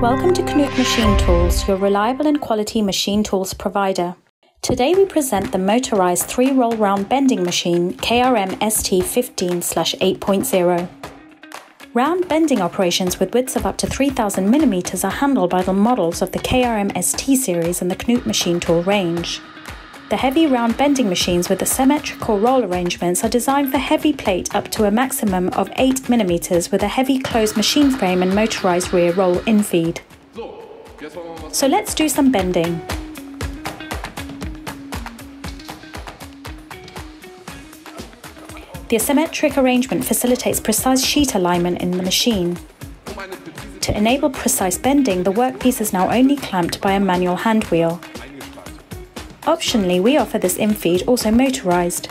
Welcome to Knuth Machine Tools, your reliable and quality machine tools provider. Today we present the motorized 3-roll round bending machine KRM ST15-8.0. Round bending operations with widths of up to 3000 mm are handled by the models of the KRM ST series and the Knuth machine tool range. The heavy round bending machines with the symmetrical roll arrangements are designed for heavy plate up to a maximum of 8 mm with a heavy closed machine frame and motorized rear roll infeed. So let's do some bending. The asymmetric arrangement facilitates precise sheet alignment in the machine. To enable precise bending, the workpiece is now only clamped by a manual hand wheel. Optionally, we offer this infeed also motorized.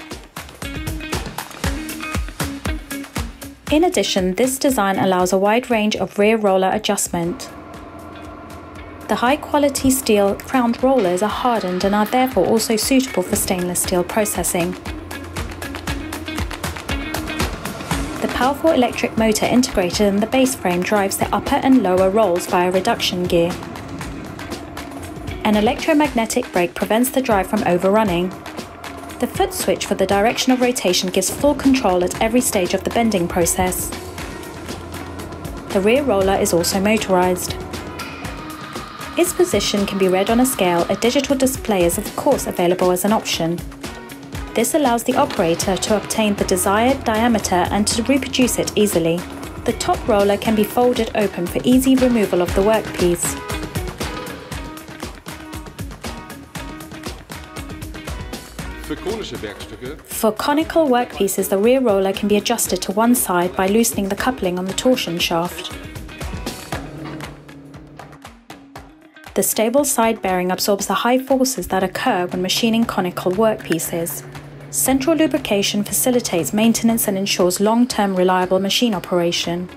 In addition, this design allows a wide range of rear roller adjustment. The high quality steel crowned rollers are hardened and are therefore also suitable for stainless steel processing. The powerful electric motor integrated in the base frame drives the upper and lower rolls via reduction gear. An electromagnetic brake prevents the drive from overrunning. The foot switch for the direction of rotation gives full control at every stage of the bending process. The rear roller is also motorized. Its position can be read on a scale, a digital display is of course available as an option. This allows the operator to obtain the desired diameter and to reproduce it easily. The top roller can be folded open for easy removal of the workpiece. For conical workpieces, the rear roller can be adjusted to one side by loosening the coupling on the torsion shaft. The stable side bearing absorbs the high forces that occur when machining conical workpieces. Central lubrication facilitates maintenance and ensures long-term reliable machine operation.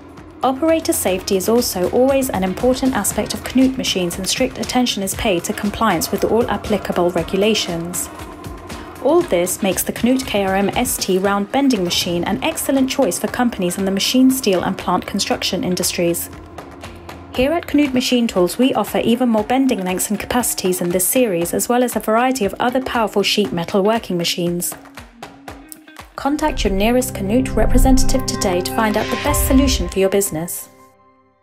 Operator safety is also always an important aspect of Knuth machines and strict attention is paid to compliance with all applicable regulations. All this makes the Knuth KRM ST round bending machine an excellent choice for companies in the machine, steel and plant construction industries. Here at Knuth Machine Tools, we offer even more bending lengths and capacities in this series, as well as a variety of other powerful sheet metal working machines. Contact your nearest Knuth representative today to find out the best solution for your business.